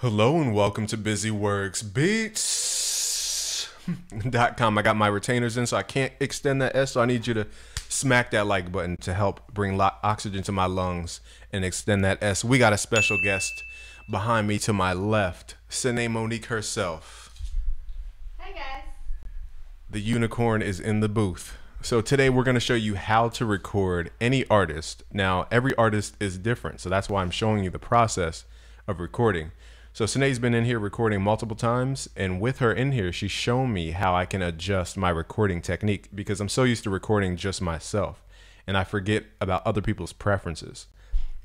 Hello and welcome to Busy Works Beats.com. I got my retainers in, so I can't extend that S. So I need you to smack that like button to help bring oxygen to my lungs and extend that S. We got a special guest behind me to my left, Sine Monique herself. Hi guys. The unicorn is in the booth. So today we're going to show you how to record any artist. Now, every artist is different, so that's why I'm showing you the process of recording. So Sinead's been in here recording multiple times, and with her in here, she's shown me how I can adjust my recording technique because I'm so used to recording just myself, and I forget about other people's preferences.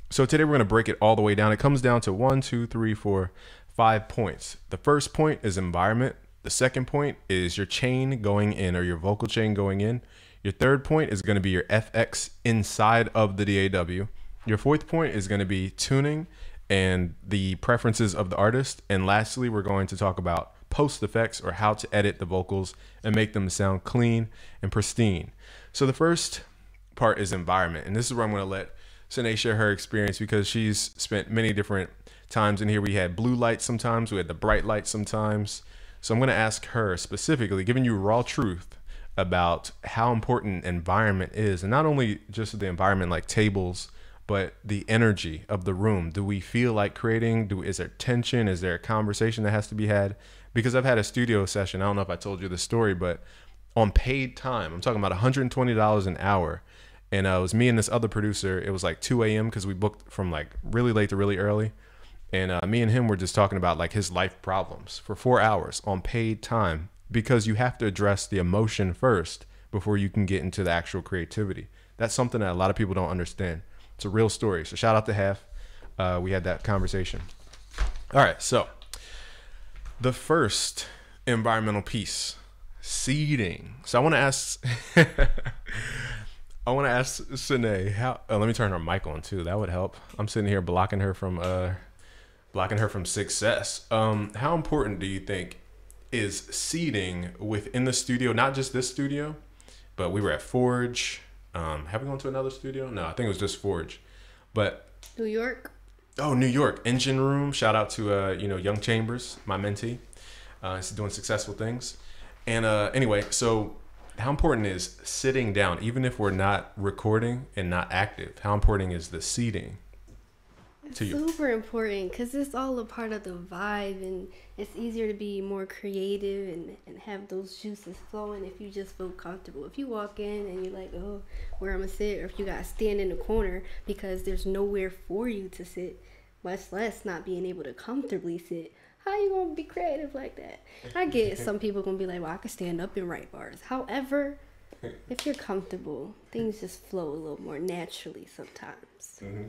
So today we're going to break it all the way down. It comes down to one, two, three, four, five points. The first point is environment. The second point is your chain going in or your vocal chain going in. Your third point is going to be your FX inside of the DAW. Your fourth point is going to be tuning and the preferences of the artist. And lastly, we're going to talk about post effects or how to edit the vocals and make them sound clean and pristine. So the first part is environment. And this is where I'm going to let Sine share her experience because she's spent many different times in here. We had blue light sometimes, we had the bright light sometimes. So I'm going to ask her specifically, giving you raw truth about how important environment is, and not only just the environment like tables, but the energy of the room. Do we feel like creating? Do is there tension? Is there a conversation that has to be had? Because I've had a studio session. I don't know if I told you the story, but on paid time, I'm talking about $120 an hour. And uh, it was me and this other producer. It was like 2 a.m. because we booked from like really late to really early. And uh, me and him were just talking about like his life problems for four hours on paid time because you have to address the emotion first before you can get into the actual creativity. That's something that a lot of people don't understand. It's a real story. So shout out to Half. Uh, we had that conversation. All right, so the first environmental piece, seating. So I want to ask, I want to ask Sine how. Oh, let me turn her mic on too. That would help. I'm sitting here blocking her from uh, blocking her from success. Um, how important do you think is seating within the studio? Not just this studio, but we were at Forge. Um, have we gone to another studio? No, I think it was just Forge. But New York. oh, New York Engine Room. Shout out to uh, you know Young Chambers, my mentee. Uh, he's doing successful things. And uh, anyway, so how important is sitting down, even if we're not recording and not active? How important is the seating? It's To you. super important because it's all a part of the vibe and it's easier to be more creative and, and have those juices flowing if you just feel comfortable. If you walk in and you're like, oh, where I'm gonna sit, or if you gotta stand in the corner because there's nowhere for you to sit, much less not being able to comfortably sit, how you gonna be creative like that? I get some people gonna be like, well, I can stand up and write bars. However, if you're comfortable, things just flow a little more naturally sometimes. Mm-hmm.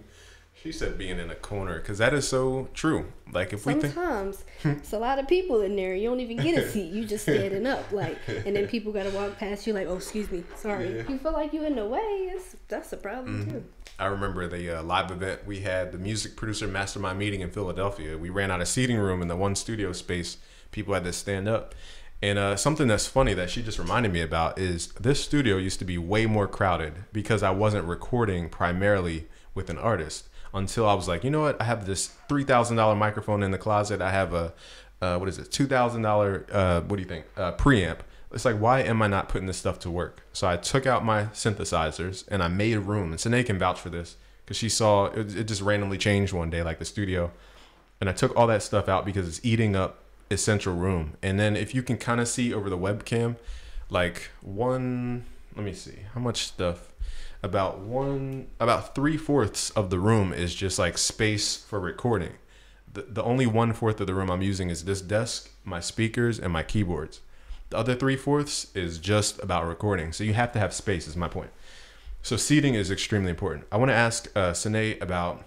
She said being in a corner because that is so true. Like if we think Sometimes it's a lot of people in there. You don't even get a seat. You just standing up, like, and then people gotta walk past you, like, "Oh, excuse me, sorry." You feel like you in the way. It's, that's a problem Mm-hmm. too. I remember the uh, live event we had the music producer mastermind meeting in Philadelphia. We ran out of seating room in the one studio space. People had to stand up. And uh, something that's funny that she just reminded me about is this studio used to be way more crowded because I wasn't recording primarily with an artist until I was like, you know what? I have this three thousand dollar microphone in the closet. I have a uh, what is it? Two thousand dollar. Uh, what do you think? Uh, preamp. It's like, why am I not putting this stuff to work? So I took out my synthesizers and I made a room. And Sine can vouch for this because she saw it, it just randomly changed one day, like the studio. And I took all that stuff out because it's eating up essential room. And then if you can kind of see over the webcam, like one, let me see, how much stuff? About one, about three fourths of the room is just like space for recording. The, the only one fourth of the room I'm using is this desk, my speakers, and my keyboards. The other three fourths is just about recording. So you have to have space, is my point. So seating is extremely important. I want to ask uh, Sine about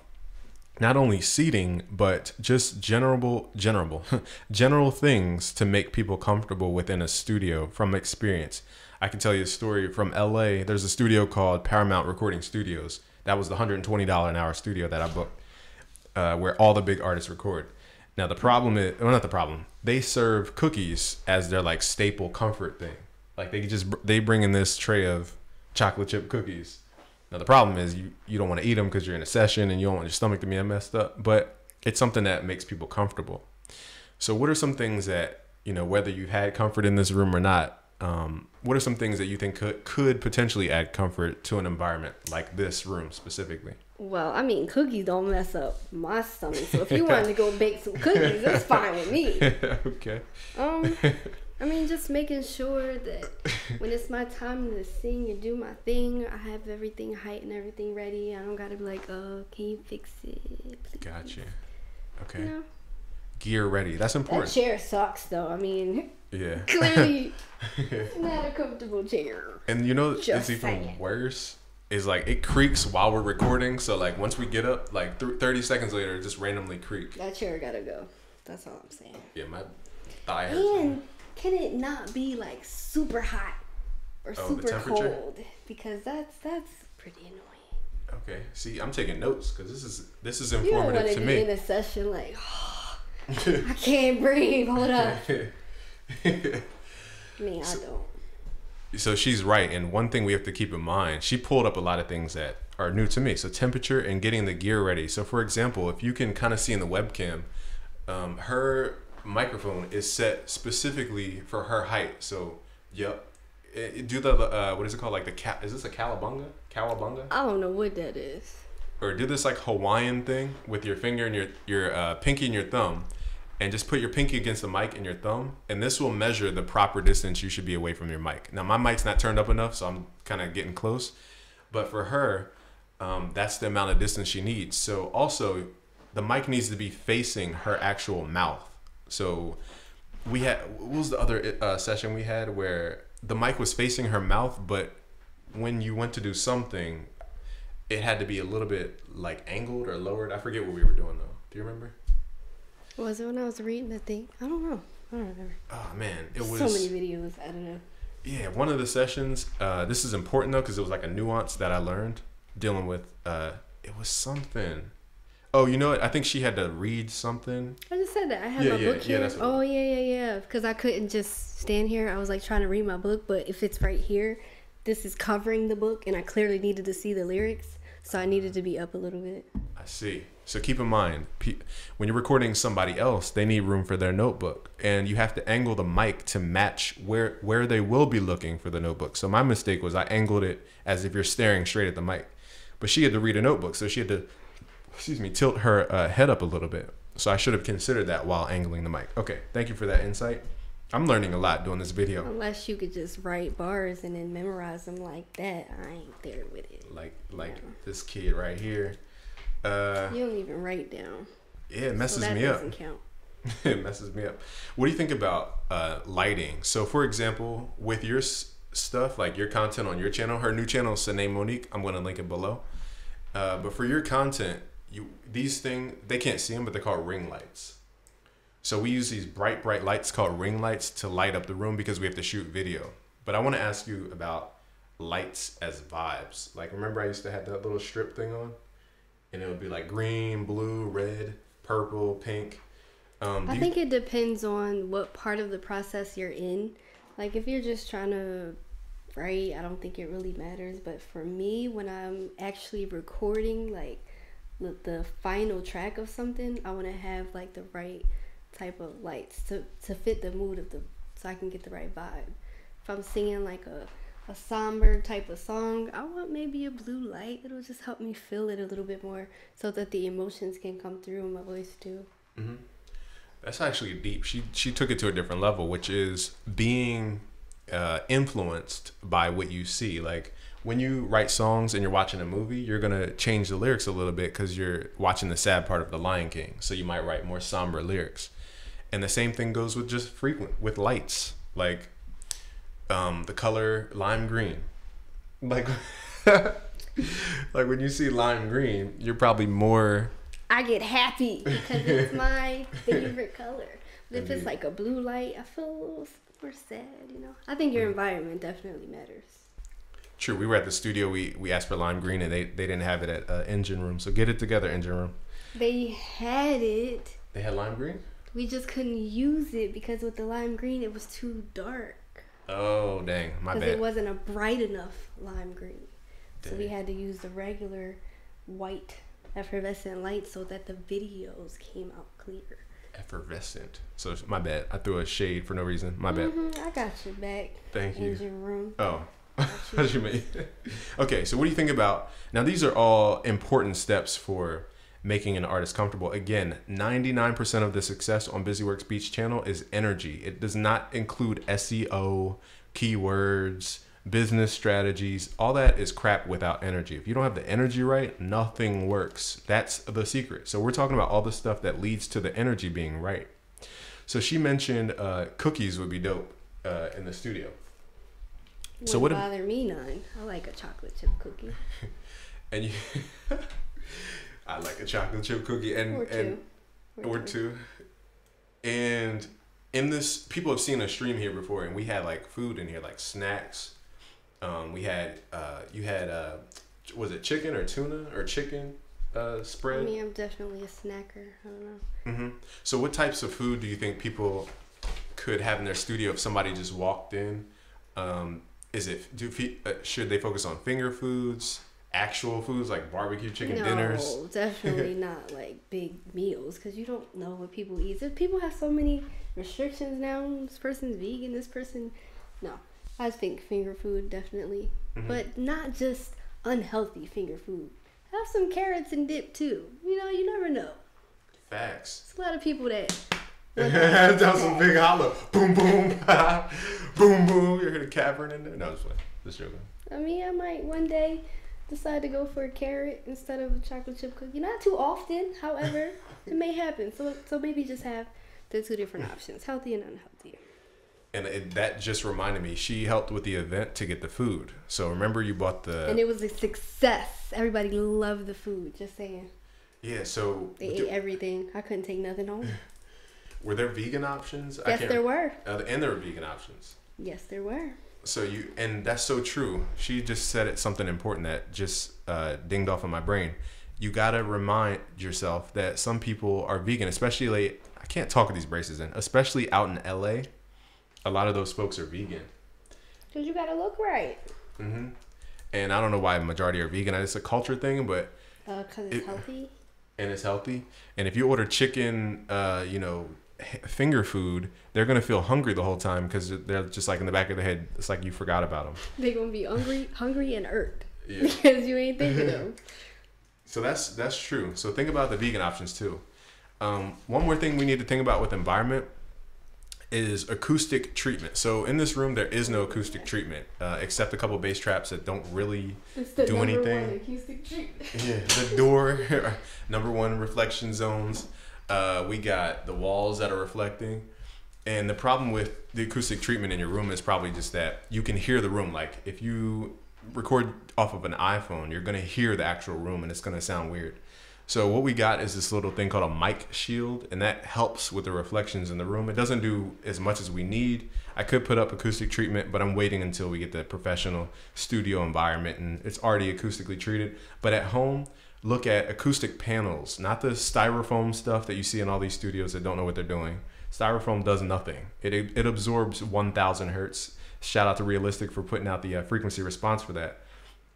not only seating, but just general, general, general things to make people comfortable within a studio from experience. I can tell you a story from LA. There's a studio called Paramount Recording Studios. That was the $120 an hour studio that I booked, uh, where all the big artists record. Now the problem is, well, not the problem. They serve cookies as their like staple comfort thing. Like they just they bring in this tray of chocolate chip cookies. Now the problem is you you don't want to eat them because you're in a session and you don't want your stomach to be messed up. But it's something that makes people comfortable. So, what are some things that you know, whether you've had comfort in this room or not? Um, what are some things that you think could could potentially add comfort to an environment like this room specifically? Well, I mean, cookies don't mess up my stomach. So if you wanted to go bake some cookies, that's fine with me. okay. Um, I mean, just making sure that when it's my time to sing and do my thing, I have everything height and everything ready. I don't gotta be like, oh, can you fix it? Please? Gotcha. Okay. You know? Gear ready. That's important. That chair sucks, though. I mean, Yeah. clearly it's not a comfortable chair. And you know, Just it's even saying. worse. Is like it creaks while we're recording. So like once we get up, like th- thirty seconds later, it just randomly creak. That chair gotta go. That's all I'm saying. Yeah, my thigh. And can it not be like super hot or Oh, super cold? Because that's that's pretty annoying. Okay. See, I'm taking notes because this is this is You don't informative to be in a session like, oh, I can't breathe. Hold up. I mean, I don't. so she's right, and one thing we have to keep in mind, she pulled up a lot of things that are new to me. So temperature and getting the gear ready. So for example, if you can kind of see in the webcam, um, her microphone is set specifically for her height. So yep. It- it- do the uh, what is it called? Like the cat? Is this a calabunga? Calabunga? I don't know what that is. or do this like Hawaiian thing with your finger and your your uh, pinky and your thumb, and just put your pinky against the mic and your thumb, and this will measure the proper distance you should be away from your mic. Now my mic's not turned up enough, so I'm kind of getting close, but for her, um, that's the amount of distance she needs. So also, the mic needs to be facing her actual mouth. So we had what was the other uh, session we had where the mic was facing her mouth, but when you went to do something, it had to be a little bit like angled or lowered. I forget what we were doing though. Do you remember? Was it when I was reading the thing? I don't know. I don't remember. Oh man, it was so many videos. I don't know. yeah. One of the sessions. Uh, this is important though because it was like a nuance that I learned dealing with. Uh, it was something. Oh, you know what? I think she had to read something. I just said that I had Yeah, my yeah, book yeah, here. that's what- oh yeah, yeah, yeah. Because I couldn't just stand here. I was like trying to read my book, but if it's right here, this is covering the book, and I clearly needed to see the lyrics, so I needed to be up a little bit. I see. So keep in mind, when you're recording somebody else, they need room for their notebook, and you have to angle the mic to match where where they will be looking for the notebook. So my mistake was I angled it as if you're staring straight at the mic, but she had to read a notebook, so she had to, excuse me, tilt her uh, head up a little bit. So I should have considered that while angling the mic. Okay, thank you for that insight. I'm learning a lot doing this video. Unless you could just write bars and then memorize them like that, I ain't there with it. Like like this kid right here. Uh, You don't even write down. yeah, it So messes that me up. doesn't count. it messes me up. What do you think about uh, lighting? So, for example, with your s- stuff, like your content on your channel, her new channel is Sine Monique. I'm going to link it below. Uh, but for your content, you these things they can't see them, but they're called ring lights. So we use these bright, bright lights called ring lights to light up the room because we have to shoot video. But I want to ask you about lights as vibes. Like, remember I used to have that little strip thing on, and it would be like green, blue, red, purple, pink. Um, I you- think it depends on what part of the process you're in. Like if you're just trying to write, I don't think it really matters. But for me, when I'm actually recording, like the, the final track of something, I want to have like the right type of lights to to fit the mood of the, so I can get the right vibe. If I'm singing like a a somber type of song, I want maybe a blue light. It'll just help me feel it a little bit more, so that the emotions can come through in my voice too. That's actually deep. She she took it to a different level, which is being uh, influenced by what you see. Like when you write songs and you're watching a movie, you're gonna change the lyrics a little bit because you're watching the sad part of The Lion King. So you might write more somber lyrics. And the same thing goes with just frequent with lights, like um, the color lime green. Like like when you see lime green, you're probably more I get happy because it's my favorite color. But if it's like a blue light, I feel a little more sad, you know? I think your environment definitely matters. True. We were at the studio. We we asked for lime green, and they they didn't have it at uh, engine room. So get it together, engine room. They had it. They had lime green. We just couldn't use it because with the lime green, it was too dark. Oh dang, my bad. Because it wasn't a bright enough lime green. So we had to use the regular white effervescent light so that the videos came out clear. Effervescent. So my bad. I threw a shade for no reason. My bad. hmm I got your back. Thank you. Engine room. Oh. What you mean? okay, so what do you think about now? These are all important steps for making an artist comfortable. Again, 99% of the success on BusyWorks Beats channel is energy. It does not include SEO, keywords, business strategies. All that is crap without energy. If you don't have the energy right, nothing works. That's the secret. So we're talking about all the stuff that leads to the energy being right. So she mentioned uh, cookies would be dope uh, in the studio. Wouldn't So what bother me none. I like a chocolate chip cookie and you I like a chocolate chip cookie and or two. and or two. And in this people have seen a stream here before and we had like food in here like snacks. Um we had uh you had uh was it chicken or tuna or chicken uh I spread? mean, I'm definitely a snacker. I don't know. hmm So, what types of food do you think people could have in their studio if somebody just walked in? Um, is it do uh, should they focus on finger foods, actual foods like barbecue chicken no, dinners? definitely not like big meals because you don't know what people eat. If people have so many restrictions now, this person's vegan, this person, no. I think finger food definitely, Mhm. but not just unhealthy finger food. Have some carrots and dip too. You know, you never know. Facts. It's a lot of people that. that was a big hollow. Boom, boom, boom, boom. You heard a cavern in there? No, just. Just joking. I mean, I might one day decide to go for a carrot instead of a chocolate chip cookie. Not too often, however, it may happen. So, so maybe just have the two different options, healthy and unhealthy. And it, that just reminded me. She helped with the event to get the food. So remember, you bought the and it was a success. Everybody loved the food. Just saying, yeah. So they ate everything. I couldn't take nothing home. were there vegan options? Yes, there were. Uh, and there were vegan options. Yes, there were. So you and that's so true. She just said it something important that just uh, dinged off in my brain. You gotta remind yourself that some people are vegan, especially like I can't talk with these braces in, especially out in LA. A lot of those folks are vegan, Cause you gotta look right. hmm and I don't know why majority are vegan. It's a culture thing, but Uh, cause it's It- healthy. and it's healthy. And if you order chicken, uh, you know, finger food, they're gonna feel hungry the whole time because they're just like in the back of their head. It's like you forgot about them. They're gonna be hungry, hungry and irked Yeah. because you ain't thinking of. 'em. So that's that's true. So think about the vegan options too. Um, one more thing we need to think about with environment is acoustic treatment. So in this room there is no acoustic treatment uh, except a couple bass traps that don't really the Do anything. one acoustic treatment. yeah the door number one reflection zones. Uh, we got the walls that are reflecting. And the problem with the acoustic treatment in your room is probably just that you can hear the room. Like if you record off of an iPhone, you're gonna hear the actual room and it's gonna sound weird. So what we got is this little thing called a mic shield, and that helps with the reflections in the room. It doesn't do as much as we need. I could put up acoustic treatment, but I'm waiting until we get the professional studio environment and it's already acoustically treated. But at home, look at acoustic panels, not the styrofoam stuff that you see in all these studios that don't know what they're doing. Styrofoam does nothing. It it absorbs 1,000 hertz. Shout out to Realistic for putting out the uh, frequency response for that.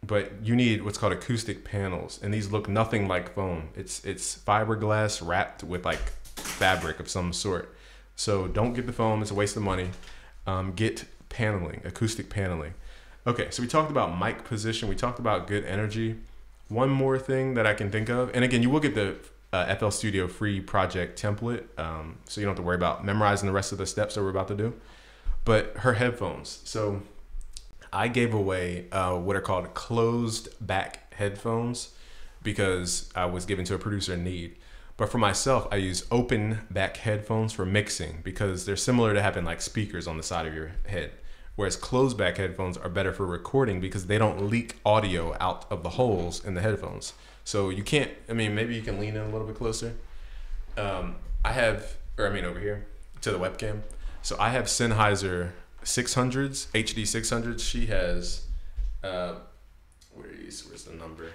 But you need what's called acoustic panels and these look nothing like foam. It's it's fiberglass wrapped with like fabric of some sort. So don't get the foam. It's a waste of money. Um, get paneling acoustic paneling. Okay so we talked about mic position. We talked about good energy one more thing that i can think of and again you will get the uh, fl studio free project template um, so you don't have to worry about memorizing the rest of the steps that we're about to do but her headphones so I gave away uh, what are called closed back headphones because I was given to a producer in need. But for myself, I use open back headphones for mixing because they're similar to having like speakers on the side of your head. Whereas closed back headphones are better for recording because they don't leak audio out of the holes in the headphones. So you can't, I mean, maybe you can lean in a little bit closer. Um, I have, or I mean over here to the webcam. So I have Sennheiser 600s, HD 600s. She has, uh, where is, where's the number?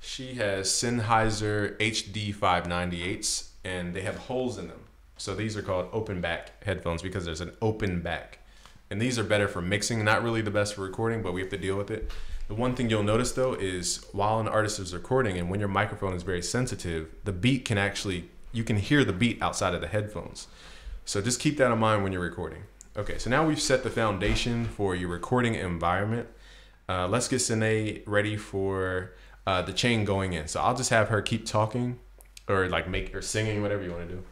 She has Sennheiser HD 598s, and they have holes in them. So these are called open back headphones because there's an open back. And these are better for mixing, not really the best for recording, but we have to deal with it. The one thing you'll notice though is while an artist is recording and when your microphone is very sensitive, the beat can actually you can hear the beat outside of the headphones. So just keep that in mind when you're recording. Okay, so now we've set the foundation for your recording environment. Uh, let's get Sine ready for uh, the chain going in. So I'll just have her keep talking or like make or singing, whatever you want to do.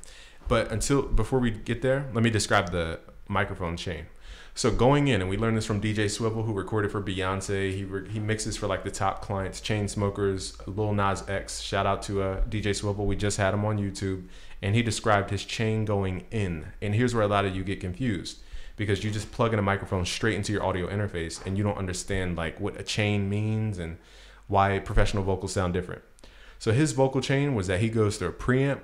But until before we get there, let me describe the microphone chain. So going in, and we learned this from DJ Swivel, who recorded for Beyonce. He re- he mixes for like the top clients, Chainsmokers, Lil Nas X. Shout out to uh, DJ Swivel. We just had him on YouTube, and he described his chain going in. And here's where a lot of you get confused because you just plug in a microphone straight into your audio interface, and you don't understand like what a chain means and why professional vocals sound different. So his vocal chain was that he goes through a preamp,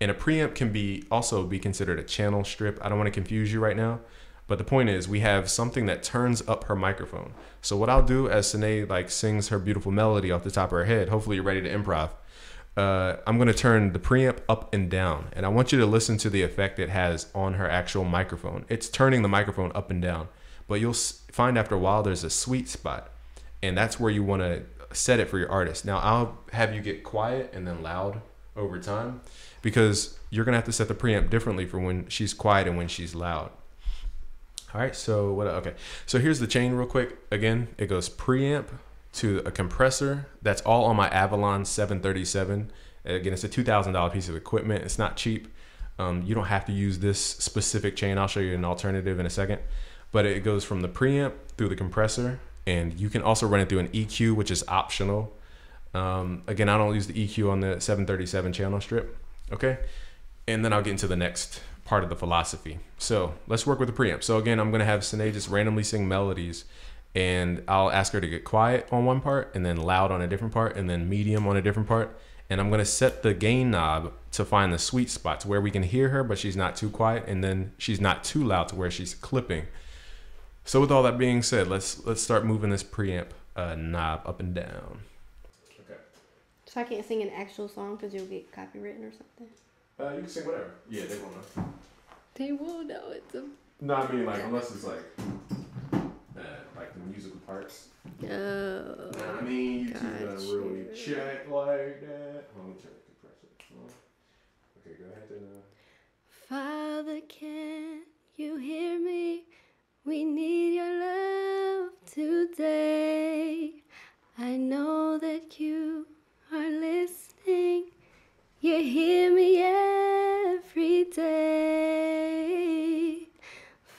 and a preamp can be also be considered a channel strip. I don't want to confuse you right now but the point is, we have something that turns up her microphone. So what I'll do as Sine like sings her beautiful melody off the top of her head, hopefully you're ready to improv. Uh, I'm gonna turn the preamp up and down, and I want you to listen to the effect it has on her actual microphone. It's turning the microphone up and down, but you'll find after a while there's a sweet spot, and that's where you want to set it for your artist. Now I'll have you get quiet and then loud over time, because you're gonna have to set the preamp differently for when she's quiet and when she's loud. All right, so what? Okay, so here's the chain real quick. Again, it goes preamp to a compressor. That's all on my Avalon 737. Again, it's a two thousand dollar piece of equipment. It's not cheap. Um, you don't have to use this specific chain. I'll show you an alternative in a second. But it goes from the preamp through the compressor, and you can also run it through an EQ, which is optional. Um, again, I don't use the EQ on the 737 channel strip. Okay, and then I'll get into the next part of the philosophy. So let's work with the preamp. So again, I'm gonna have Sine just randomly sing melodies and I'll ask her to get quiet on one part and then loud on a different part and then medium on a different part. And I'm gonna set the gain knob to find the sweet spots where we can hear her, but she's not too quiet and then she's not too loud to where she's clipping. So with all that being said, let's let's start moving this preamp uh, knob up and down. Okay. So I can't sing an actual song because you'll get copywritten or something. Uh, you can say whatever. Yeah, they won't know. They won't know it's a. No, I mean like unless it's like, uh, like the musical parts. Oh. I mean, you two gonna really check like that. Let me check the compressor. Okay, go ahead and. Uh... Father, can you hear me? We need your love today. I know that you are listening. You hear me every day.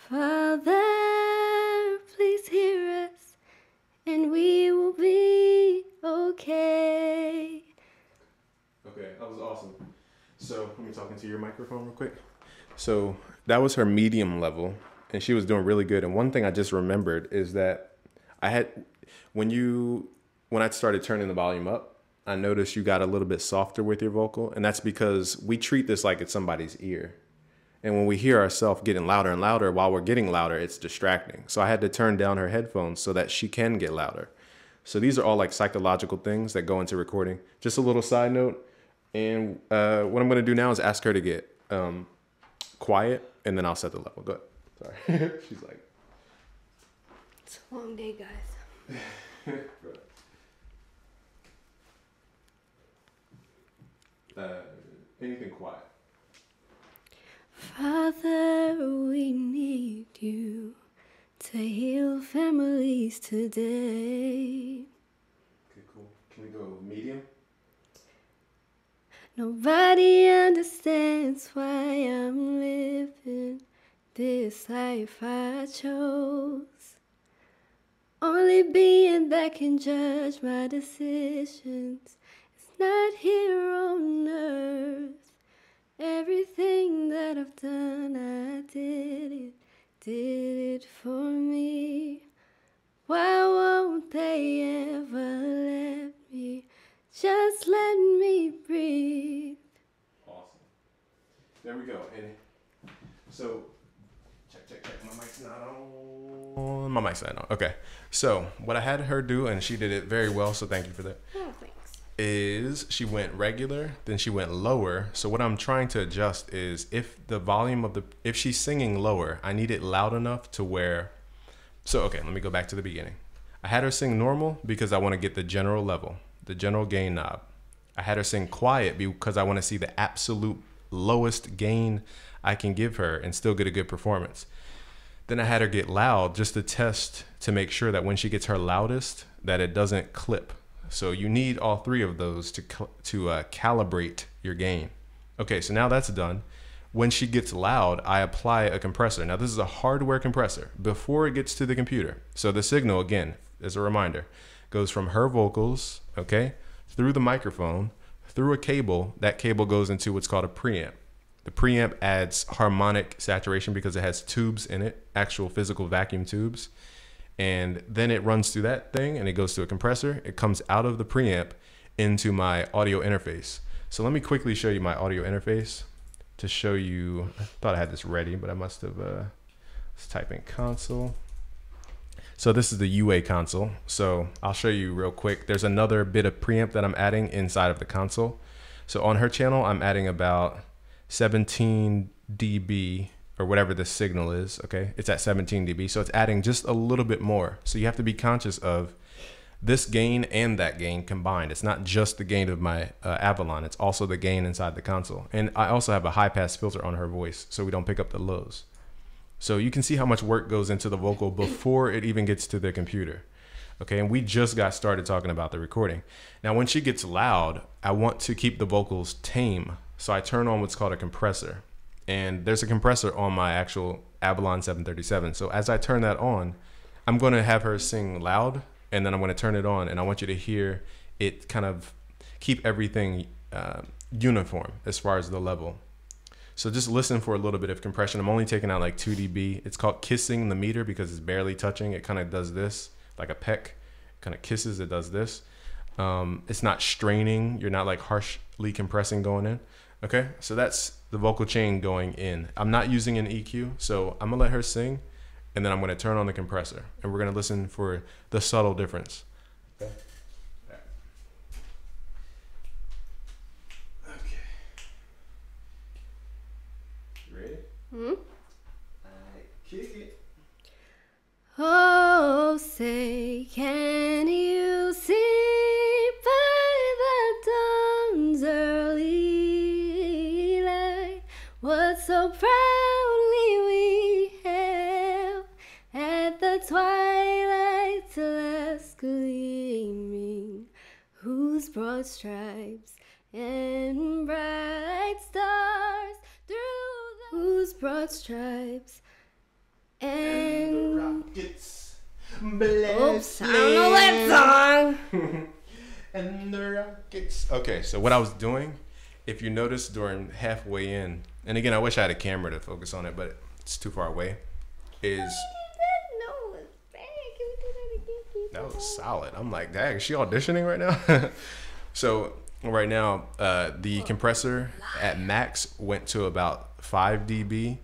Father, please hear us, and we will be okay. Okay, that was awesome. So, let me talk into your microphone real quick. So, that was her medium level, and she was doing really good. And one thing I just remembered is that I had, when you, when I started turning the volume up, I noticed you got a little bit softer with your vocal, and that's because we treat this like it's somebody's ear. And when we hear ourselves getting louder and louder while we're getting louder, it's distracting. So I had to turn down her headphones so that she can get louder. So these are all like psychological things that go into recording. Just a little side note. And uh, what I'm going to do now is ask her to get um, quiet, and then I'll set the level. Go ahead. Sorry. She's like, It's a long day, guys. uh, anything quiet. Father, we need you to heal families today. Okay, cool. Can we go medium? Nobody understands why I'm living this life I chose. Only being that can judge my decisions not here on earth. Everything that I've done, I did it, did it for me. Why won't they ever let me? Just let me breathe. Awesome. There we go. And so, check, check, check. My mic's not on. My mic's not on. Okay. So, what I had her do, and she did it very well, so thank you for that. Oh, is she went regular, then she went lower. So what I'm trying to adjust is if the volume of the if she's singing lower, I need it loud enough to where so okay, let me go back to the beginning. I had her sing normal because I want to get the general level, the general gain knob. I had her sing quiet because I want to see the absolute lowest gain I can give her and still get a good performance. Then I had her get loud just to test to make sure that when she gets her loudest, that it doesn't clip. So you need all three of those to to uh, calibrate your gain. Okay, so now that's done. When she gets loud, I apply a compressor. Now this is a hardware compressor before it gets to the computer. So the signal, again, as a reminder, goes from her vocals, okay, through the microphone, through a cable. That cable goes into what's called a preamp. The preamp adds harmonic saturation because it has tubes in it, actual physical vacuum tubes. And then it runs through that thing and it goes to a compressor. It comes out of the preamp into my audio interface. So let me quickly show you my audio interface to show you. I thought I had this ready, but I must have. Uh, let's type in console. So this is the UA console. So I'll show you real quick. There's another bit of preamp that I'm adding inside of the console. So on her channel, I'm adding about 17 dB or whatever the signal is. Okay, it's at 17 dB. So it's adding just a little bit more. So you have to be conscious of this gain and that gain combined. It's not just the gain of my uh, Avalon, it's also the gain inside the console. And I also have a high pass filter on her voice so we don't pick up the lows. So you can see how much work goes into the vocal before it even gets to the computer. Okay, and we just got started talking about the recording. Now, when she gets loud, I want to keep the vocals tame. So I turn on what's called a compressor. And there's a compressor on my actual Avalon 737. So as I turn that on, I'm going to have her sing loud and then I'm going to turn it on, and I want you to hear it kind of keep everything uh, uniform as far as the level. So just listen for a little bit of compression. I'm only taking out like 2 dB. It's called kissing the meter because it's barely touching. It kind of does this like a peck, kind of kisses. It does this. Um, it's not straining. You're not like harshly compressing going in. Okay, so that's the vocal chain going in. I'm not using an EQ, so I'm gonna let her sing and then I'm going to turn on the compressor and we're going to listen for the subtle difference. Okay. Okay. Ready? Hmm? kick it. Oh, say, can you see gleaming, whose broad stripes and bright stars through the whose broad stripes and, and the rockets Oops, I don't know that song. and the rockets. Okay, so what I was doing, if you notice during halfway in, and again, I wish I had a camera to focus on it, but it's too far away. Is that was solid. I'm like, dang, is she auditioning right now? so right now, uh, the compressor at max went to about five dB,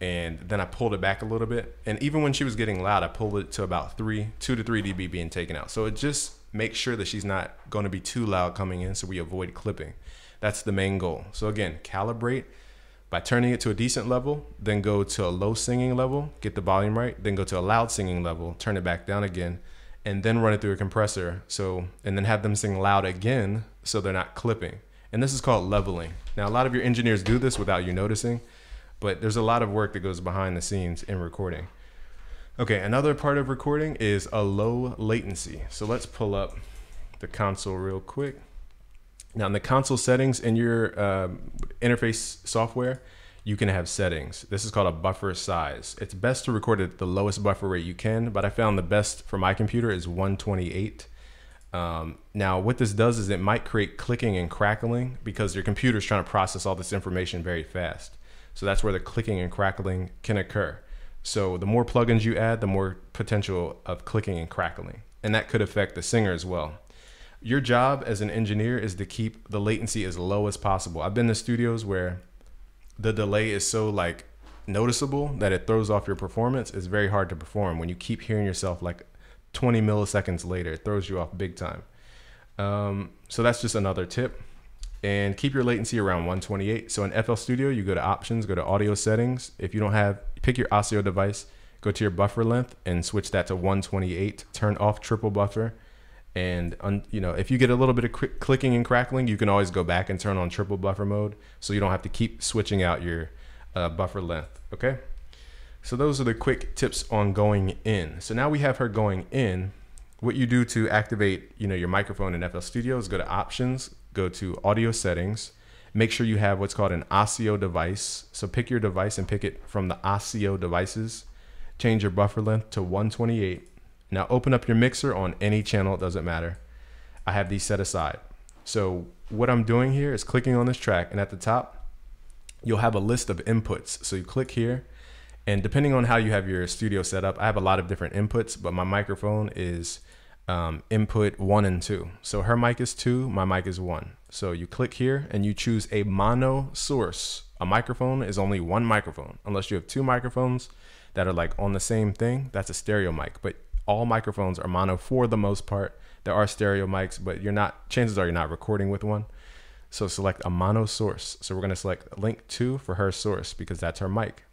and then I pulled it back a little bit. And even when she was getting loud, I pulled it to about three, two to three dB being taken out. So it just makes sure that she's not going to be too loud coming in, so we avoid clipping. That's the main goal. So again, calibrate by turning it to a decent level, then go to a low singing level, get the volume right, then go to a loud singing level, turn it back down again and then run it through a compressor. So, and then have them sing loud again so they're not clipping. And this is called leveling. Now, a lot of your engineers do this without you noticing, but there's a lot of work that goes behind the scenes in recording. Okay, another part of recording is a low latency. So let's pull up the console real quick. Now, in the console settings in your um, interface software, you can have settings. This is called a buffer size. It's best to record at the lowest buffer rate you can, but I found the best for my computer is 128. Um, now, what this does is it might create clicking and crackling because your computer is trying to process all this information very fast. So that's where the clicking and crackling can occur. So the more plugins you add, the more potential of clicking and crackling. And that could affect the singer as well. Your job as an engineer is to keep the latency as low as possible. I've been to studios where the delay is so like noticeable that it throws off your performance, it's very hard to perform. When you keep hearing yourself like 20 milliseconds later, it throws you off big time. Um, so that's just another tip. And keep your latency around 128. So in FL Studio, you go to options, go to audio settings. If you don't have, pick your ASIO device, go to your buffer length and switch that to 128. Turn off triple buffer. And un, you know, if you get a little bit of clicking and crackling, you can always go back and turn on triple buffer mode, so you don't have to keep switching out your uh, buffer length. Okay. So those are the quick tips on going in. So now we have her going in. What you do to activate, you know, your microphone in FL Studio is go to Options, go to Audio Settings, make sure you have what's called an ASIO device. So pick your device and pick it from the ASIO devices. Change your buffer length to 128. Now open up your mixer on any channel, it doesn't matter. I have these set aside. So what I'm doing here is clicking on this track and at the top, you'll have a list of inputs. So you click here and depending on how you have your studio set up, I have a lot of different inputs, but my microphone is um, input one and two. So her mic is two, my mic is one. So you click here and you choose a mono source. A microphone is only one microphone. Unless you have two microphones that are like on the same thing, that's a stereo mic. But all microphones are mono for the most part. There are stereo mics, but you're not, chances are you're not recording with one. So select a mono source. So we're gonna select link two for her source because that's her mic.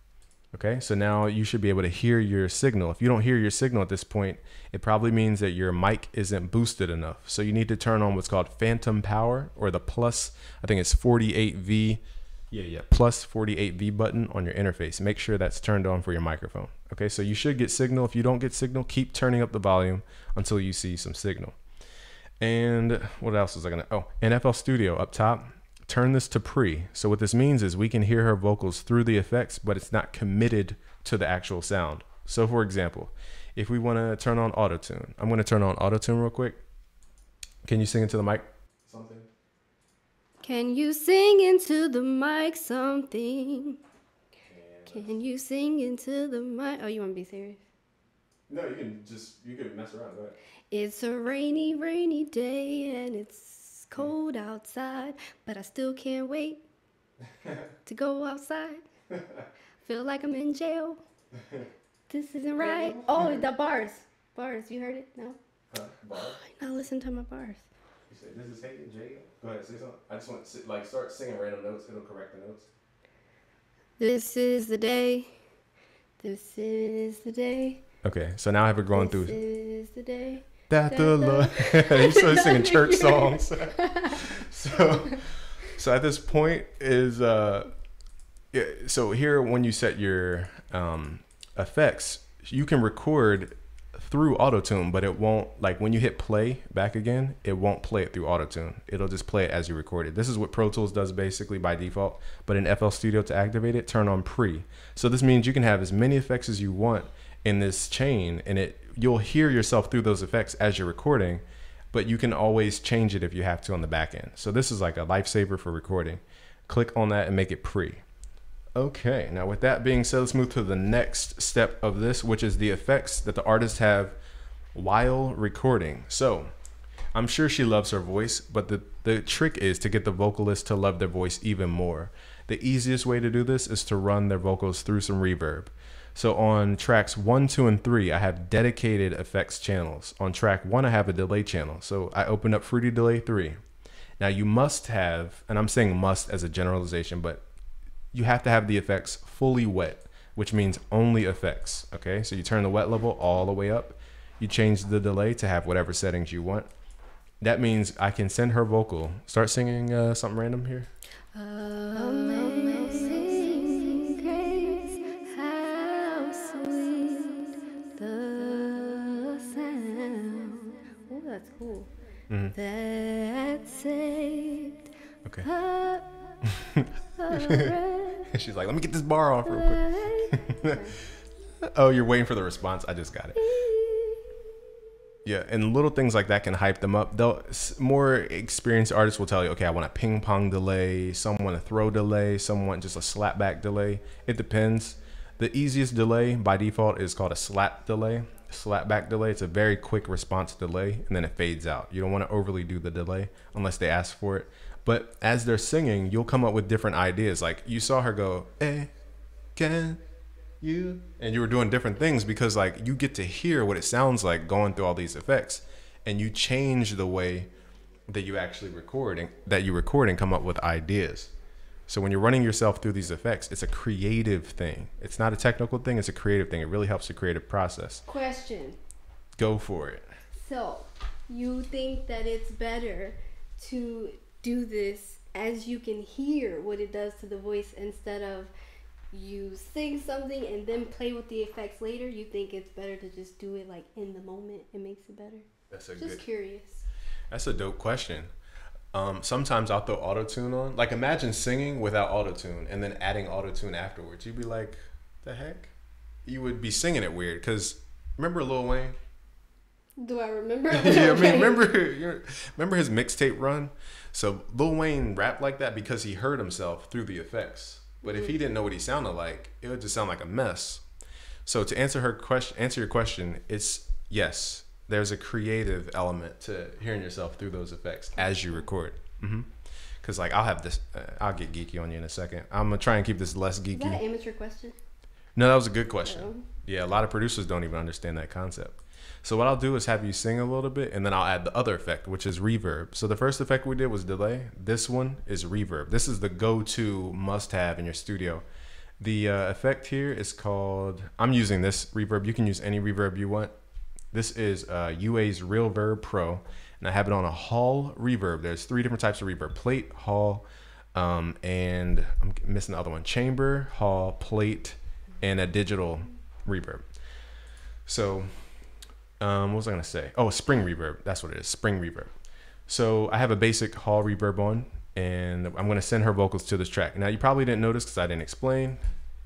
Okay, so now you should be able to hear your signal. If you don't hear your signal at this point, it probably means that your mic isn't boosted enough. So you need to turn on what's called phantom power or the plus, I think it's 48V, yeah, yeah, plus 48V button on your interface. Make sure that's turned on for your microphone. Okay, so you should get signal. If you don't get signal, keep turning up the volume until you see some signal. And what else is I gonna, oh, in FL Studio up top turn this to pre. So what this means is we can hear her vocals through the effects, but it's not committed to the actual sound. So for example, if we want to turn on auto tune, I'm to turn on auto tune real quick. Can you sing into the mic something? Can you sing into the mic something? Can you sing into the mic? Oh, you want to be serious? No, you can just you can mess around. Go ahead. It's a rainy, rainy day, and it's cold outside, but I still can't wait to go outside. Feel like I'm in jail. This isn't right. Oh, the bars. Bars. You heard it? No? Huh? Bars? Now listen to my bars. You say this is hating jail. Go ahead, say something. I just want to like start singing random notes. It'll correct the notes. This is the day. This is the day. Okay, so now I have it going this through. This is the day that the Lord. He started singing church songs. so, so at this point is uh, yeah, so here when you set your um, effects, you can record through autotune but it won't like when you hit play back again it won't play it through autotune it'll just play it as you record it this is what pro tools does basically by default but in fl studio to activate it turn on pre so this means you can have as many effects as you want in this chain and it you'll hear yourself through those effects as you're recording, but you can always change it if you have to on the back end. So this is like a lifesaver for recording. Click on that and make it pre. Okay, now with that being said, let's move to the next step of this, which is the effects that the artists have while recording. So I'm sure she loves her voice, but the, the trick is to get the vocalist to love their voice even more. The easiest way to do this is to run their vocals through some reverb. So on tracks one, two, and three, I have dedicated effects channels. On track one, I have a delay channel. So I opened up Fruity Delay 3. Now you must have, and I'm saying must as a generalization, but you have to have the effects fully wet, which means only effects. Okay, so you turn the wet level all the way up. You change the delay to have whatever settings you want. That means I can send her vocal. Start singing uh, something random here. Oh, that's cool. Mm-hmm. That saved. Okay. She's like, let me get this bar off real quick. oh, you're waiting for the response. I just got it. Yeah, and little things like that can hype them up. Though more experienced artists will tell you, okay, I want a ping pong delay, some want a throw delay, some want just a slapback delay. It depends. The easiest delay by default is called a slap delay slapback delay. It's a very quick response delay, and then it fades out. You don't want to overly do the delay unless they ask for it. But as they're singing, you'll come up with different ideas. Like you saw her go, "Eh, can you?" and you were doing different things because like you get to hear what it sounds like going through all these effects, and you change the way that you actually record and that you record and come up with ideas. So when you're running yourself through these effects, it's a creative thing. It's not a technical thing, it's a creative thing. It really helps the creative process. Question. Go for it. So, you think that it's better to do this as you can hear what it does to the voice instead of you sing something and then play with the effects later? You think it's better to just do it like in the moment? It makes it better. That's a Just good curious. That's a dope question. Um, sometimes I'll throw auto tune on. Like imagine singing without auto tune and then adding auto tune afterwards. You'd be like, the heck? You would be singing it weird because remember Lil Wayne? Do I remember? yeah, I mean, remember, remember his mixtape run? So Lil Wayne rapped like that because he heard himself through the effects. But if he didn't know what he sounded like, it would just sound like a mess. So to answer her question, answer your question, it's yes. There's a creative element to hearing yourself through those effects as you record. Mm-hmm. Cause like I'll have this, uh, I'll get geeky on you in a second. I'm gonna try and keep this less geeky. Is that an amateur question? No, that was a good question. Oh. Yeah, a lot of producers don't even understand that concept. So what I'll do is have you sing a little bit, and then I'll add the other effect, which is reverb. So the first effect we did was delay. This one is reverb. This is the go-to must-have in your studio. The uh, effect here is called. I'm using this reverb. You can use any reverb you want. This is uh, UA's RealVerb Pro, and I have it on a Hall reverb. There's three different types of reverb: plate, Hall, um, and I'm missing the other one: chamber, Hall, plate, and a digital reverb. So, um, what was I gonna say? Oh, spring reverb. That's what it is. Spring reverb. So I have a basic Hall reverb on, and I'm gonna send her vocals to this track. Now you probably didn't notice because I didn't explain,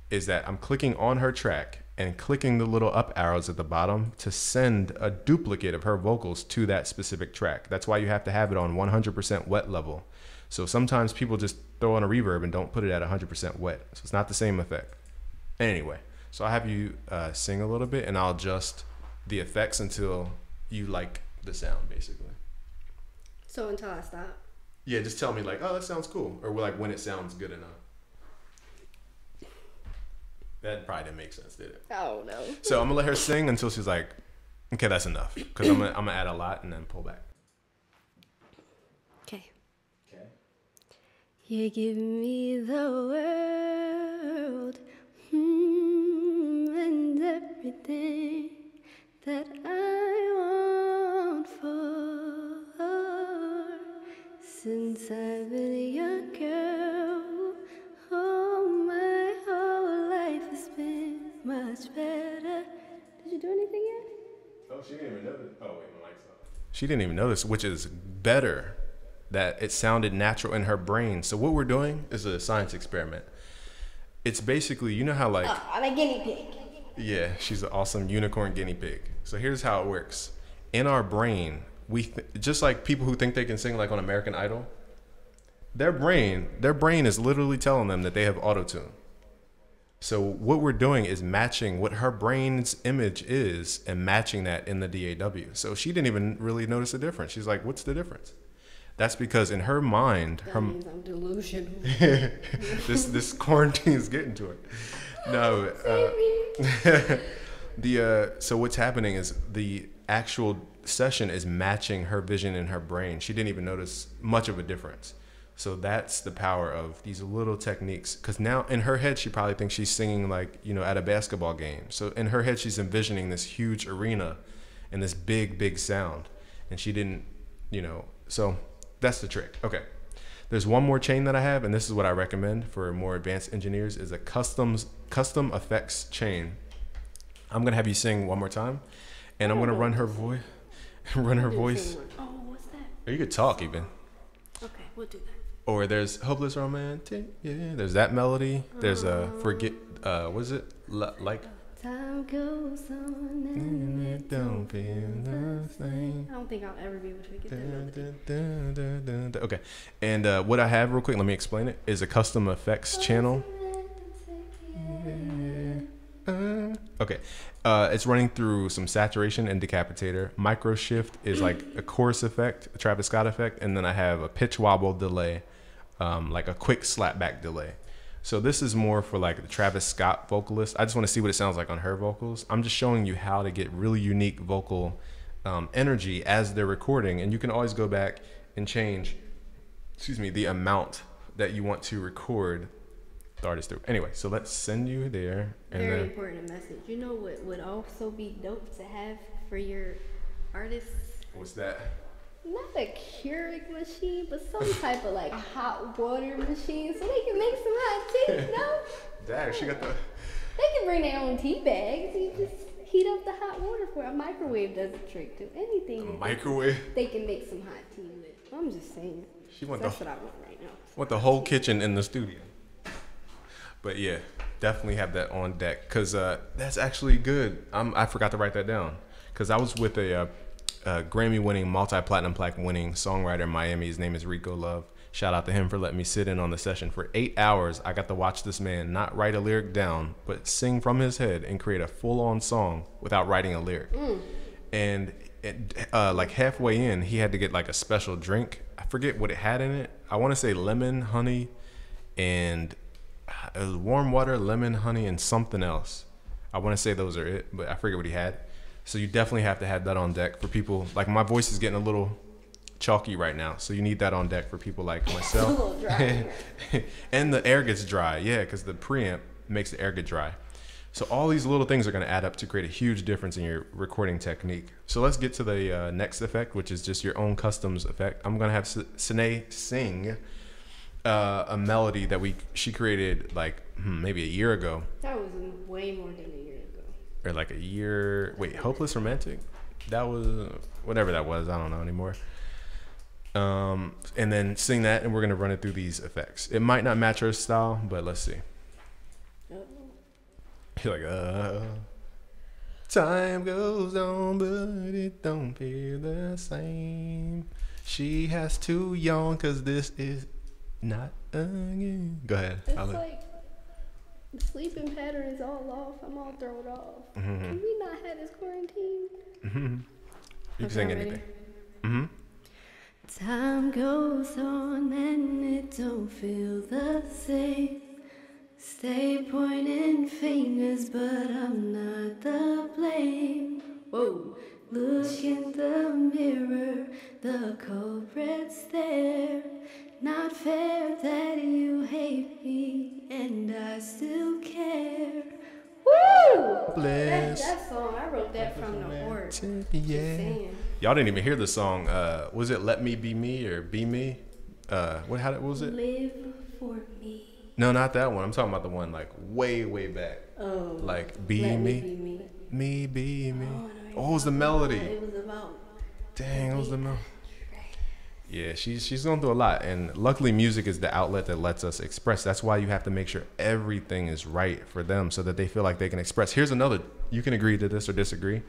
is that I'm clicking on her track and clicking the little up arrows at the bottom to send a duplicate of her vocals to that specific track. That's why you have to have it on 100% wet level. So sometimes people just throw on a reverb and don't put it at 100% wet. So it's not the same effect. Anyway, so I have you uh, sing a little bit and I'll adjust the effects until you like the sound, basically. So until I stop. Yeah, just tell me like, oh, that sounds cool, or like when it sounds good enough. That probably didn't make sense, did it? Oh no. So I'm gonna let her sing until she's like, okay, that's enough, because I'm gonna I'm gonna add a lot and then pull back. Okay. Okay. You give me the world hmm, and everything that I want for since I've been a young girl. Oh, my whole life has been much better. Did you do anything yet? Oh, she didn't even notice. Oh wait, my mic's off. She didn't even notice, which is better that it sounded natural in her brain. So what we're doing is a science experiment. It's basically, you know how like Oh, I'm a guinea pig. Yeah, she's an awesome unicorn guinea pig. So here's how it works. In our brain, we th- just like people who think they can sing like on American Idol, their brain, their brain is literally telling them that they have auto-tune. So what we're doing is matching what her brain's image is and matching that in the DAW. So she didn't even really notice the difference. She's like, "What's the difference?" That's because in her mind, That her means I'm delusional. this this quarantine is getting to her. No, uh, the uh, so what's happening is the actual session is matching her vision in her brain. She didn't even notice much of a difference. So that's the power of these little techniques. Because now in her head, she probably thinks she's singing like you know at a basketball game. So in her head, she's envisioning this huge arena and this big big sound, and she didn't, you know. So that's the trick. Okay. There's one more chain that I have, and this is what I recommend for more advanced engineers: is a customs custom effects chain. I'm gonna have you sing one more time, and I'm gonna run her voice, run her voice. Oh, what's that? Or you could talk even. Okay, we'll do that. Or there's hopeless romantic. Yeah, there's that melody. There's a forget. Uh, what is it? L- like. Time goes on and it Don't feel nothing. I don't think I'll ever be able to get that dun. Okay, and uh, what I have real quick, let me explain it. Is a custom effects channel. Uh, okay, uh, it's running through some saturation and decapitator. Micro shift is like a chorus effect, a Travis Scott effect, and then I have a pitch wobble delay, um, like a quick slapback delay. So this is more for like the Travis Scott vocalist. I just want to see what it sounds like on her vocals. I'm just showing you how to get really unique vocal um, energy as they're recording, and you can always go back and change, excuse me, the amount that you want to record the artist through. Anyway, so let's send you there, and Very then important message. You know what would also be dope to have for your artists? what's that? Not a Keurig machine, but some type of like hot water machine so they can make some hot tea, No, know? Dang, she got the. They can bring their own tea bags. You just heat up the hot water for a microwave does the trick too. Anything that microwave. they can make some hot tea with. I'm just saying. She want That's the what I want right now. want the whole kitchen in the studio. But yeah, definitely have that on deck because uh, that's actually good. I'm, I forgot to write that down because I was with a, uh uh Grammy-winning, multi-platinum plaque-winning songwriter in Miami. His name is Rico Love. Shout out to him for letting me sit in on the session for eight hours. I got to watch this man not write a lyric down, but sing from his head and create a full-on song without writing a lyric. And it, uh, like halfway in, he had to get like a special drink. I forget what it had in it. I want to say lemon, honey, and uh, it was warm water, lemon, honey, and something else. I want to say those are it, but I forget what he had. So you definitely have to have that on deck for people. Like my voice is getting a little chalky right now, so you need that on deck for people like myself. and the air gets dry, yeah, because the preamp makes the air get dry. So all these little things are going to add up to create a huge difference in your recording technique. So let's get to the uh, next effect, which is just your own customs effect. I'm going to have Sine sing uh, a melody that we she created like hmm, maybe a year ago, that was way more than a year ago. Or like a year. Wait, hopeless romantic. That was whatever that was. I don't know anymore. Um, and then sing that, and we're gonna run it through these effects. It might not match our style, but let's see. You're like, uh. Time goes on, but it don't feel the same. She has too young, cause this is not again. Go ahead. It's like the sleeping pattern is all off. I'm all thrown off. Mhm. Can we not have this quarantine? Mhm. You can Okay, sing ready? anything. hmm Time goes on and it don't feel the same. Stay pointing fingers, but I'm not the blame. Whoa, look in the mirror, the culprit's there. Not fair that you hate me and I still care. Woo! Bless. That, that song, I wrote that from the heart. Yeah. Y'all didn't even hear the song. Uh, was it "Let Me Be Me" or "Be Me"? Uh, what? How what was it? Live for me. No, not that one. I'm talking about the one like way, way back. Oh. Like "Be Let Me." Be me. Me be me. Oh, no, Oh, it was the melody. It was about. Dang, it was the melody. Yeah, she's she's going through a lot, and luckily, music is the outlet that lets us express. That's why you have to make sure everything is right for them, so that they feel like they can express. Here's another. You can agree to this or disagree.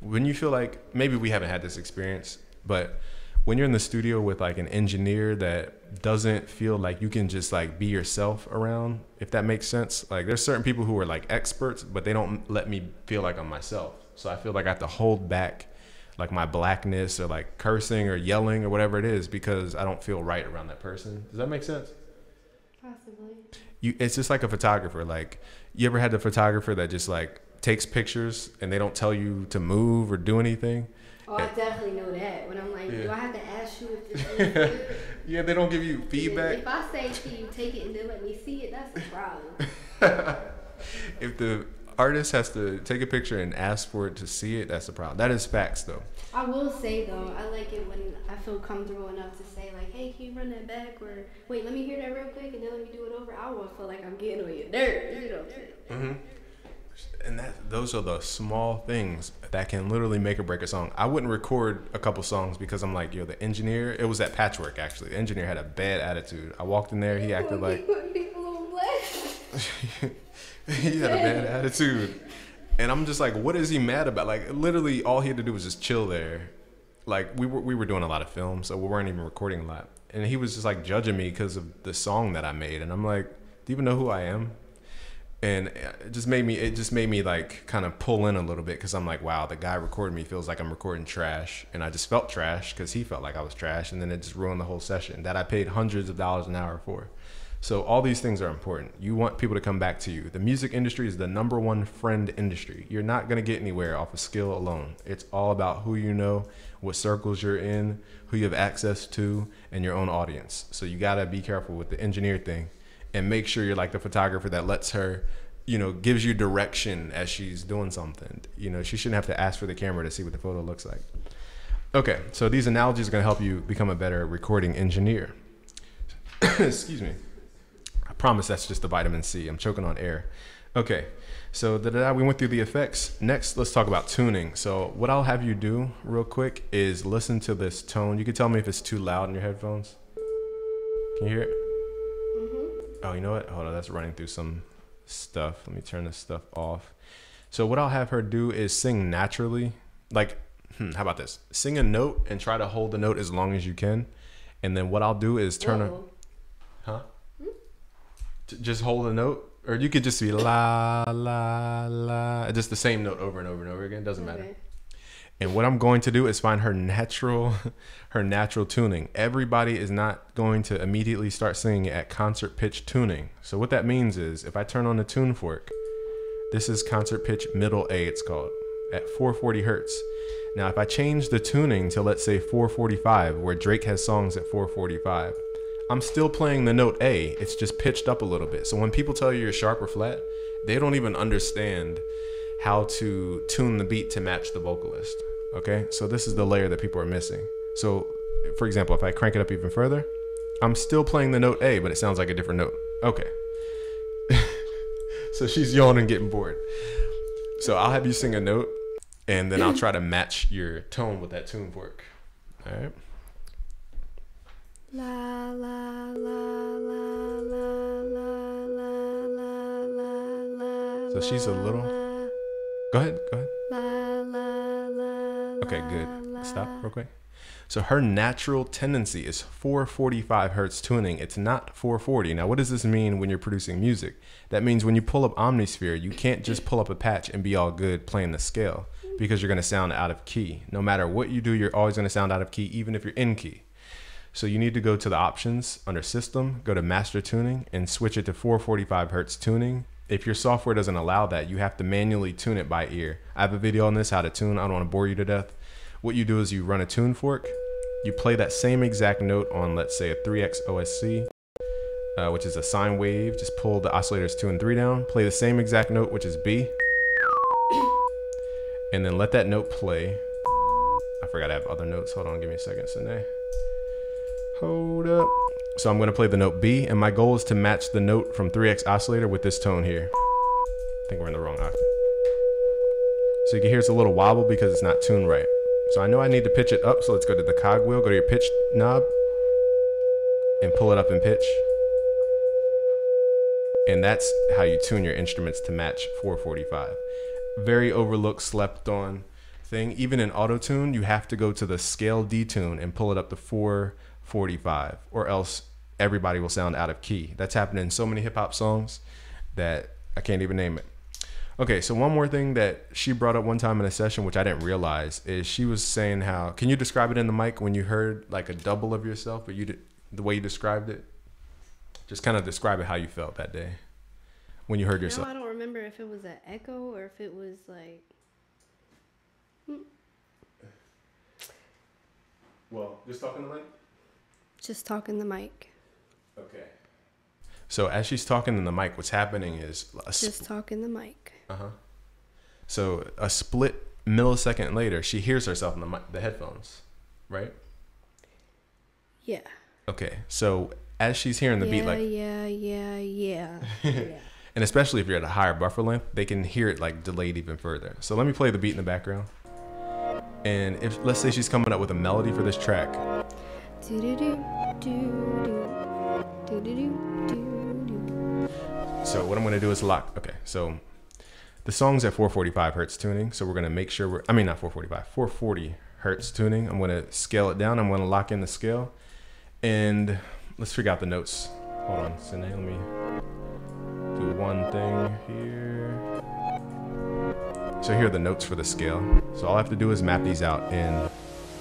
When you feel like maybe we haven't had this experience, but when you're in the studio with like an engineer that doesn't feel like you can just like be yourself around, if that makes sense. Like there's certain people who are like experts, but they don't let me feel like I'm myself. So I feel like I have to hold back like my blackness or like cursing or yelling or whatever it is because I don't feel right around that person. Does that make sense? Possibly. You it's just like a photographer. Like you ever had the photographer that just like takes pictures and they don't tell you to move or do anything? Oh, I definitely know that. When I'm like, do I have to ask you if this is good? Yeah, they don't give you feedback. If I say to you, take it and then let me see it, that's a problem. if the artist has to take a picture and ask for it to see it, that's the problem. That is facts though. I will say though, I like it when I feel comfortable enough to say like, hey, can you run that back? Or wait, let me hear that real quick and then let me do it over. I won't feel like I'm getting on your nerves. You know what I'm saying? hmm And that those are the small things that can literally make or break a song. I wouldn't record a couple songs because I'm like, yo, the engineer. It was at Patchwork actually. The engineer had a bad attitude. I walked in there, he acted like Putting people on blast. he had a bad attitude. And I'm just like, what is he mad about? Like, literally, all he had to do was just chill there. Like, we were we were doing a lot of film, so we weren't even recording a lot. And he was just like judging me because of the song that I made. And I'm like, do you even know who I am? And it just made me, it just made me like kind of pull in a little bit because I'm like, wow, the guy recording me feels like I'm recording trash. And I just felt trash because he felt like I was trash. And then it just ruined the whole session that I paid hundreds of dollars an hour for. So all these things are important. You want people to come back to you. The music industry is the number one friend industry. You're not going to get anywhere off of skill alone. It's all about who you know, what circles you're in, who you have access to, and your own audience. So you got to be careful with the engineer thing and make sure you're like the photographer that lets her, you know, gives you direction as she's doing something. You know, she shouldn't have to ask for the camera to see what the photo looks like. Okay, so these analogies are going to help you become a better recording engineer. Excuse me promise that's just the vitamin C. I'm choking on air. Okay, so da-da-da, we went through the effects. Next, let's talk about tuning. So what I'll have you do real quick is listen to this tone. You can tell me if it's too loud in your headphones. Can you hear it? Mm-hmm. Oh, you know what? Hold on, that's running through some stuff. Let me turn this stuff off. So what I'll have her do is sing naturally. Like, hmm, how about this? Sing a note and try to hold the note as long as you can. And then what I'll do is turn a, huh? Just hold a note, or you could just be la la la, just the same note over and over and over again. Doesn't okay. matter. And what I'm going to do is find her natural, her natural tuning. Everybody is not going to immediately start singing at concert pitch tuning. So what that means is, if I turn on the tune fork, this is concert pitch middle A. It's called at 440 hertz. Now, if I change the tuning to let's say 445, where Drake has songs at 445, I'm still playing the note A. It's just pitched up a little bit. So when people tell you you're sharp or flat, they don't even understand how to tune the beat to match the vocalist. Okay? So this is the layer that people are missing. So for example, if I crank it up even further, I'm still playing the note A, but it sounds like a different note. Okay. so she's yawning, and getting bored. So I'll have you sing a note, and then I'll try to match your tone with that tune fork. All right. La la la la la la la la la. So she's a little. Go ahead. Go ahead. La la la. Okay, good. Stop real quick. So her natural tendency is 445 hertz tuning. It's not 440. Now, what does this mean when you're producing music? That means when you pull up Omnisphere, you can't just pull up a patch and be all good playing the scale because you're going to sound out of key. No matter what you do, you're always going to sound out of key, even if you're in key. So you need to go to the options under system, go to master tuning and switch it to 445 hertz tuning. If your software doesn't allow that, you have to manually tune it by ear. I have a video on this, how to tune. I don't want to bore you to death. What you do is you run a tune fork, you play that same exact note on, let's say, a 3x OSC, uh, which is a sine wave. Just pull the oscillators two and three down, play the same exact note, which is B, and then let that note play. I forgot I have other notes. Hold on, give me a second, Sine. Hold up. So I'm going to play the note B, and my goal is to match the note from 3x oscillator with this tone here. I think we're in the wrong octave. So you can hear it's a little wobble because it's not tuned right. So I know I need to pitch it up, so let's go to the cogwheel, go to your pitch knob, and pull it up in pitch. And that's how you tune your instruments to match 445. Very overlooked, slept on thing. Even in auto tune, you have to go to the scale detune and pull it up to 4 45 or else everybody will sound out of key. That's happened in so many hip hop songs that I can't even name it. Okay, so one more thing that she brought up one time in a session, which I didn't realize, is she was saying how. Can you describe it in the mic when you heard like a double of yourself, but you did the way you described it? Just kind of describe it how you felt that day when you heard yourself. I don't remember if it was an echo or if it was like. Hmm. Well, just talking to the mic. Just talking the mic. Okay. So as she's talking in the mic, what's happening is just sp- talking the mic. Uh huh. So a split millisecond later, she hears herself in the the headphones, right? Yeah. Okay. So as she's hearing the yeah, beat, like yeah, yeah, yeah, yeah. and especially if you're at a higher buffer length, they can hear it like delayed even further. So let me play the beat in the background. And if let's say she's coming up with a melody for this track, so what I'm going to do is lock. Okay, so the song's at 445 hertz tuning. So we're going to make sure we're, I mean, not 445, 440 hertz tuning. I'm going to scale it down. I'm going to lock in the scale. And let's figure out the notes. Hold on, Sine, let me do one thing here. So here are the notes for the scale. So all I have to do is map these out in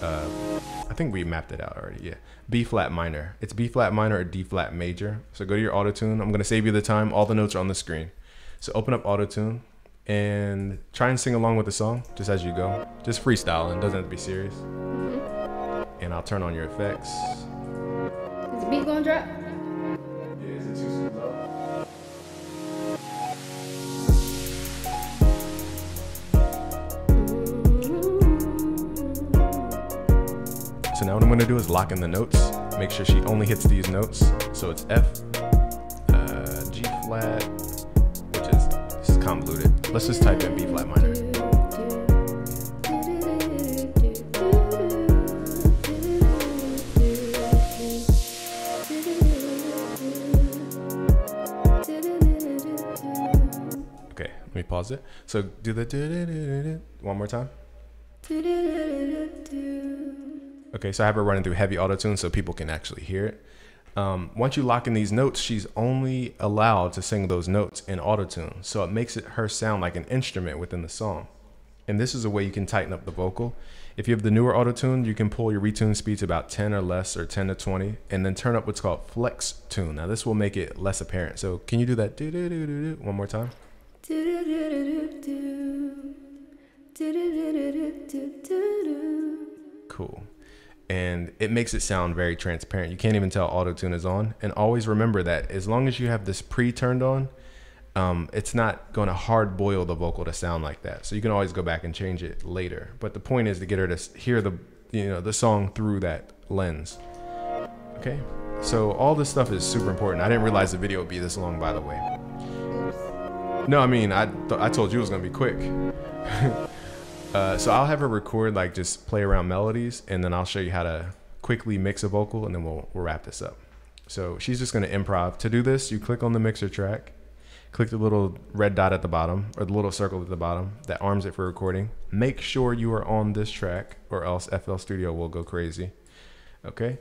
uh, I think we mapped it out already. Yeah, B flat minor. It's B flat minor or D flat major. So go to your auto tune. I'm gonna save you the time. All the notes are on the screen. So open up auto tune and try and sing along with the song just as you go. Just freestyling. It doesn't have to be serious. Mm-hmm. And I'll turn on your effects. Is the beat gonna drop? Gonna do is lock in the notes. Make sure she only hits these notes. So it's F, uh, G flat, which is this is convoluted. Let's just type in B flat minor. Okay, let me pause it. So do the one more time. Okay, so I have her running through heavy auto tune so people can actually hear it. Um, once you lock in these notes, she's only allowed to sing those notes in auto tune. So it makes it her sound like an instrument within the song. And this is a way you can tighten up the vocal. If you have the newer auto tune, you can pull your retune speed to about 10 or less or 10 to 20 and then turn up what's called flex tune. Now this will make it less apparent. So can you do that do do do do do one more time? Cool. And it makes it sound very transparent. You can't even tell auto tune is on. And always remember that as long as you have this pre turned on, um, it's not going to hard boil the vocal to sound like that. So you can always go back and change it later. But the point is to get her to hear the you know the song through that lens. Okay. So all this stuff is super important. I didn't realize the video would be this long, by the way. No, I mean I I told you it was gonna be quick. uh, so I'll have her record like just play around melodies, and then I'll show you how to quickly mix a vocal, and then we'll we'll wrap this up. So she's just gonna improv. To do this, you click on the mixer track, click the little red dot at the bottom or the little circle at the bottom that arms it for recording. Make sure you are on this track, or else FL Studio will go crazy. Okay,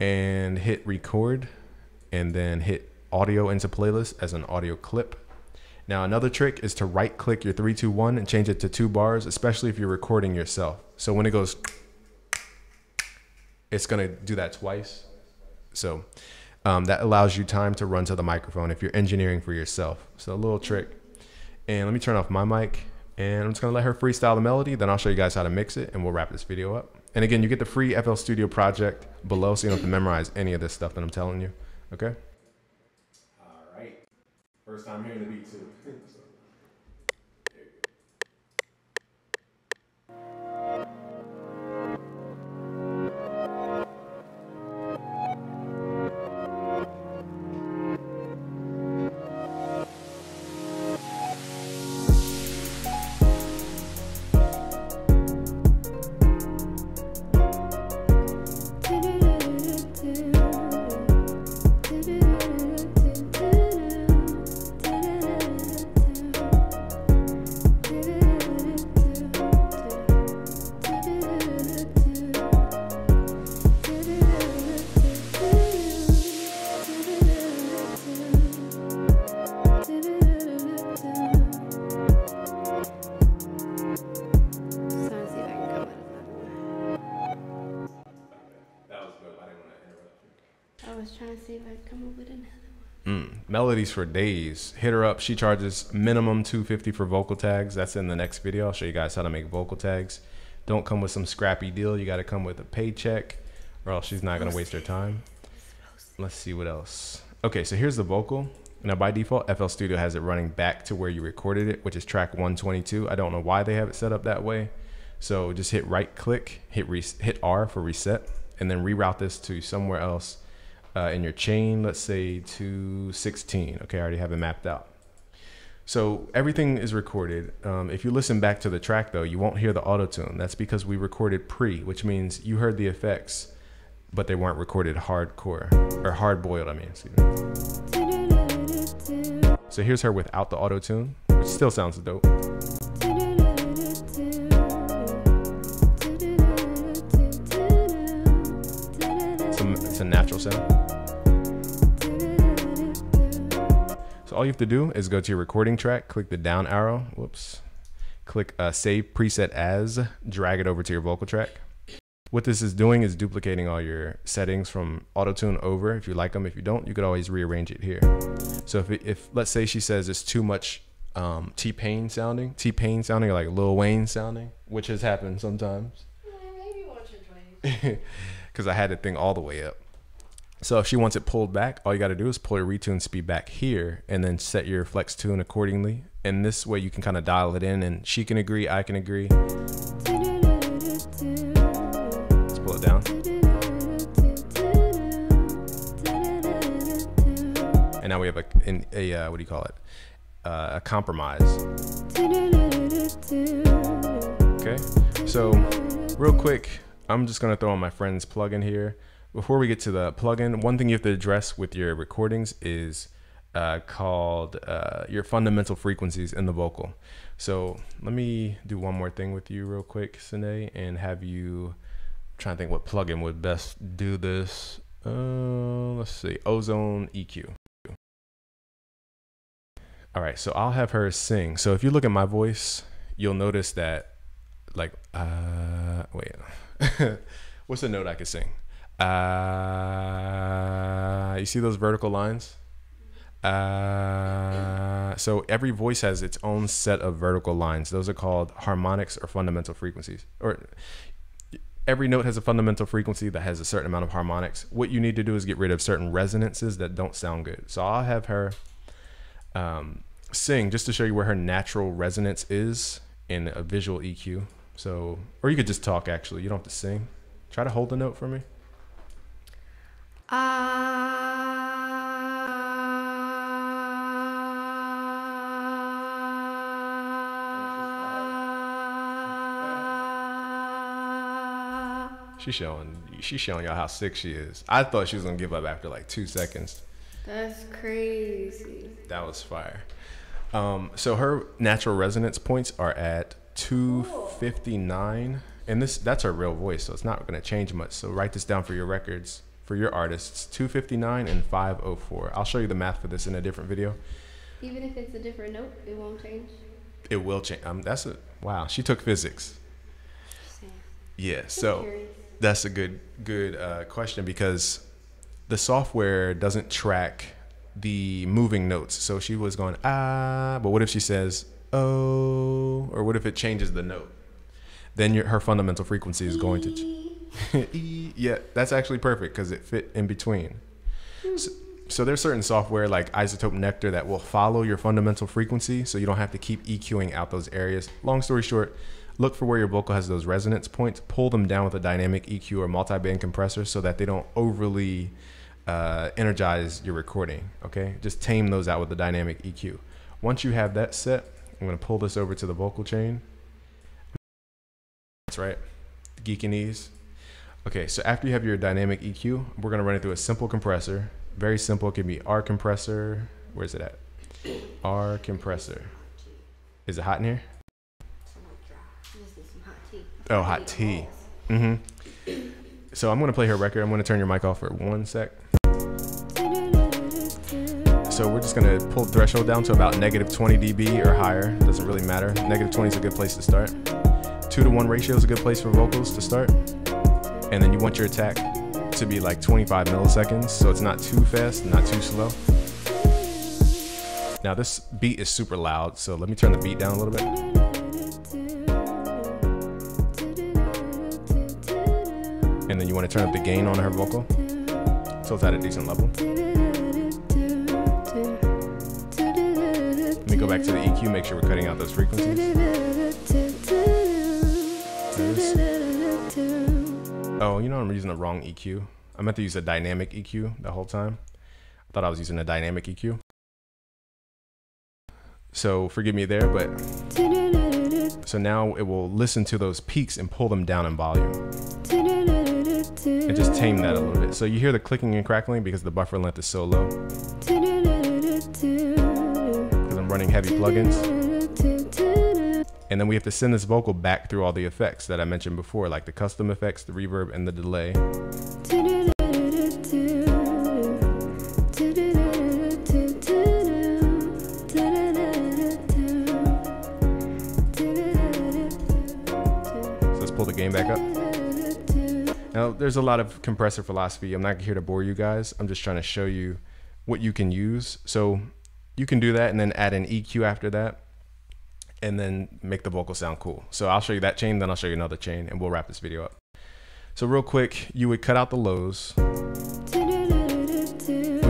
and hit record, and then hit audio into playlist as an audio clip. Now, another trick is to right click your 321 and change it to two bars, especially if you're recording yourself. So when it goes, it's going to do that twice. So um, that allows you time to run to the microphone if you're engineering for yourself. So a little trick. And let me turn off my mic and I'm just going to let her freestyle the melody. Then I'll show you guys how to mix it and we'll wrap this video up. And again, you get the free FL Studio project below so you don't have to memorize any of this stuff that I'm telling you. Okay? First time hearing the beat too. melodies for days. Hit her up. She charges minimum 250 for vocal tags. That's in the next video. I'll show you guys how to make vocal tags. Don't come with some scrappy deal. You got to come with a paycheck or else she's not going to waste her time. Let's see what else. Okay, so here's the vocal. Now, by default, FL Studio has it running back to where you recorded it, which is track 122. I don't know why they have it set up that way. So just hit right click, hit res- hit R for reset, and then reroute this to somewhere else uh, in your chain. Let's say to 16. Okay, I already have it mapped out. So everything is recorded. Um, if you listen back to the track though, you won't hear the auto tune. That's because we recorded pre, which means you heard the effects, but they weren't recorded hardcore or hard boiled. I mean, me. So here's her without the auto tune, which still sounds dope. A, natural sound. So all you have to do is go to your recording track, click the down arrow, whoops, click uh, save preset as, drag it over to your vocal track. what this is doing is duplicating all your settings from auto tune over. If you like them, if you don't, you could always rearrange it here. So if, it, if let's say she says it's too much um, T Pain sounding, T Pain sounding, or like Lil Wayne sounding, which has happened sometimes. Maybe once or twice. Because I had the thing all the way up. So if she wants it pulled back, all you got to do is pull your retune speed back here and then set your flex tune accordingly. And this way you can kind of dial it in and she can agree, I can agree. Let's pull it down. And now we have a, a uh, what do you call it? Uh, a compromise. Okay. So, real quick, I'm just gonna throw on my friend's plugin here. Before we get to the plugin, one thing you have to address with your recordings is uh, called uh, your fundamental frequencies in the vocal. So let me do one more thing with you real quick, Sine, and have you trying to think what plugin would best do this. Uh, let's see, Ozone EQ. All right, so I'll have her sing. So if you look at my voice, you'll notice that, like, uh, wait, what's the note I could sing? Uh, you see those vertical lines? Uh, so every voice has its own set of vertical lines. Those are called harmonics or fundamental frequencies. Or every note has a fundamental frequency that has a certain amount of harmonics. What you need to do is get rid of certain resonances that don't sound good. So I'll have her um, sing just to show you where her natural resonance is in a visual EQ. So, or you could just talk actually. You don't have to sing. Try to hold the note for me. She's showing she's showing y'all how sick she is. I thought she was gonna give up after like two seconds. That's crazy. That was fire. Um, so her natural resonance points are at 259, and this that's her real voice, so it's not gonna change much. So write this down for your records for your artists: 259 and 504. I'll show you the math for this in a different video. Even if it's a different note, it won't change. It will change. Um, that's a wow. She took physics. Yeah. So. That's a good good uh, question because the software doesn't track the moving notes. So she was going ah, but what if she says oh, or what if it changes the note? Then your, her fundamental frequency is going to. Ch- E, yeah, that's actually perfect because it fit in between. So, so there's certain software like iZotope Nectar that will follow your fundamental frequency, so you don't have to keep EQing out those areas. Long story short, look for where your vocal has those resonance points, pull them down with a dynamic EQ or multi-band compressor so that they don't overly uh, energize your recording. Okay, just tame those out with the dynamic EQ. Once you have that set, I'm gonna pull this over to the vocal chain. That's right, geekinese. Okay, so after you have your dynamic EQ, we're gonna run it through a simple compressor. Very simple. It can be R compressor. Where's it at? R compressor. Is it hot in here? Oh, hot tea. Mm-hmm. So I'm gonna play her record. I'm gonna turn your mic off for one sec. So we're just gonna pull threshold down to about negative 20 dB or higher. Doesn't really matter. Negative 20 is a good place to start. Two to one ratio is a good place for vocals to start. And then you want your attack to be like 25 milliseconds, so it's not too fast, not too slow. Now this beat is super loud, so let me turn the beat down a little bit. And then you want to turn up the gain on her vocal, so it's at a decent level. Let me go back to the EQ, make sure we're cutting out those frequencies. Oh, you know I'm using the wrong EQ. I meant to use a dynamic EQ the whole time. I thought I was using a dynamic EQ. So forgive me there, but so now it will listen to those peaks and pull them down in volume and just tame that a little bit. So you hear the clicking and crackling because the buffer length is so low because I'm running heavy plugins. And then we have to send this vocal back through all the effects that I mentioned before, like the custom effects, the reverb, and the delay. So let's pull the gain back up. Now, there's a lot of compressor philosophy. I'm not here to bore you guys. I'm just trying to show you what you can use. So you can do that and then add an EQ after that and then make the vocal sound cool. So I'll show you that chain, then I'll show you another chain and we'll wrap this video up. So real quick, you would cut out the lows.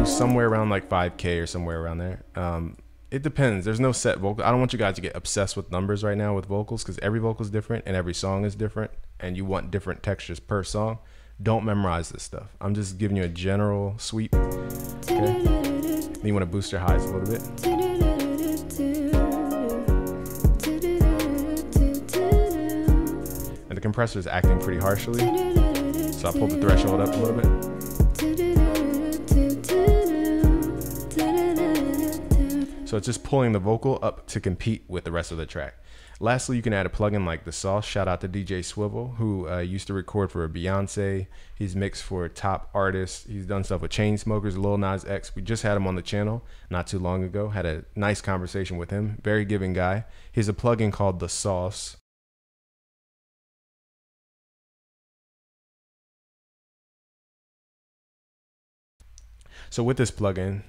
Somewhere around like 5K or somewhere around there. Um, it depends. There's no set vocal. I don't want you guys to get obsessed with numbers right now with vocals because every vocal is different and every song is different and you want different textures per song. Don't memorize this stuff. I'm just giving you a general sweep. Okay? Then you want to boost your highs a little bit. Compressor is acting pretty harshly. So I pulled the threshold up a little bit. So it's just pulling the vocal up to compete with the rest of the track. Lastly, you can add a plugin like the Sauce. Shout out to DJ Swivel, who uh, used to record for a Beyonce. He's mixed for top artists. He's done stuff with Chainsmokers, Lil Nas X. We just had him on the channel not too long ago. Had a nice conversation with him. Very giving guy. He has a plugin called the Sauce. So with this plugin,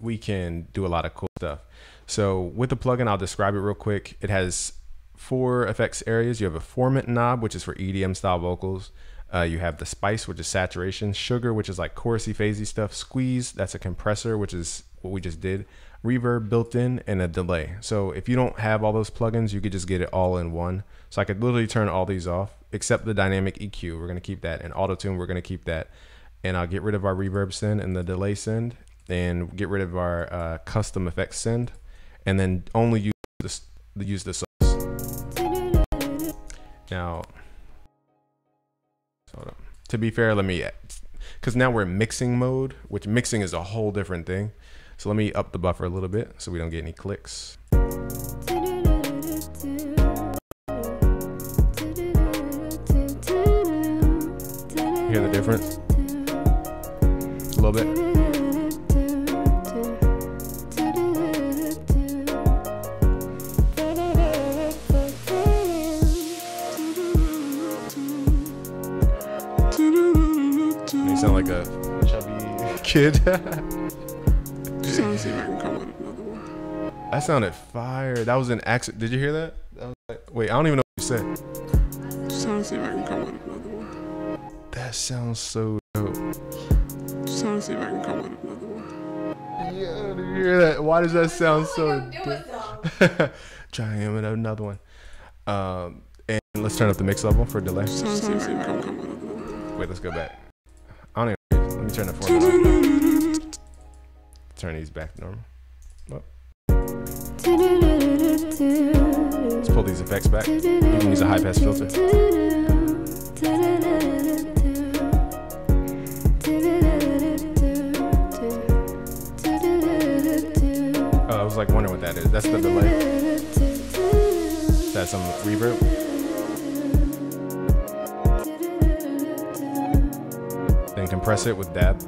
we can do a lot of cool stuff. So with the plugin, I'll describe it real quick. It has four effects areas. You have a formant knob, which is for EDM style vocals. Uh, you have the spice, which is saturation, sugar, which is like chorusy, phasey stuff, squeeze, that's a compressor, which is what we just did, reverb built in, and a delay. So if you don't have all those plugins, you could just get it all in one. So I could literally turn all these off, except the dynamic EQ. We're gonna keep that, and auto tune, we're gonna keep that. And I'll get rid of our reverb send and the delay send, and get rid of our uh, custom effects send, and then only use this, use the sauce. Now, hold on. To be fair, let me, because now we're in mixing mode, which mixing is a whole different thing. So let me up the buffer a little bit so we don't get any clicks. Hear the difference? A little bit. You sound like a chubby kid. Just trying to see if I can come with another one. that sounded fire. That was an accent. Did you hear that? that was like, wait, I don't even know what you said. Just trying to see if I can come with another one. That sounds so dope. Just trying to see if I can come with another one. Yeah, did you hear that? Why does that sound so dope? Trying with another one. Um, and let's turn up the mix level for delay. Just trying to see if I can come come with another one. Wait, let's go back. I don't even. Let me turn the formant. off. Turn these back to normal. Well, let's pull these effects back. You can use a high pass filter. Was like wondering what that is. That's the delay. That's some reverb. Then compress it with dab.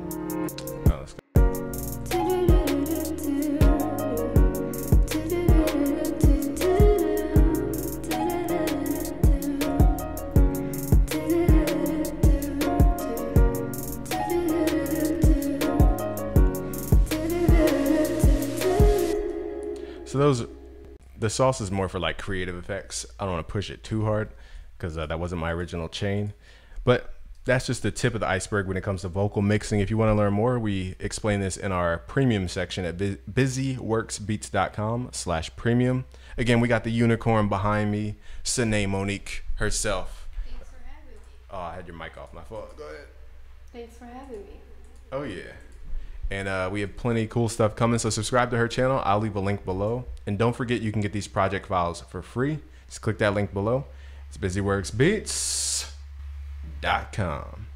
The sauce is more for like creative effects. I don't want to push it too hard because uh, that wasn't my original chain. But that's just the tip of the iceberg when it comes to vocal mixing. If you want to learn more, we explain this in our premium section at busyworksbeats.com slash premium. Again, we got the unicorn behind me, Sine Monique herself. Thanks for having me. Oh, I had your mic off. My fault. Go ahead. Thanks for having me. Oh yeah. And uh, we have plenty of cool stuff coming. So subscribe to her channel. I'll leave a link below. And don't forget you can get these project files for free. Just click that link below. It's busyworksbeats.com.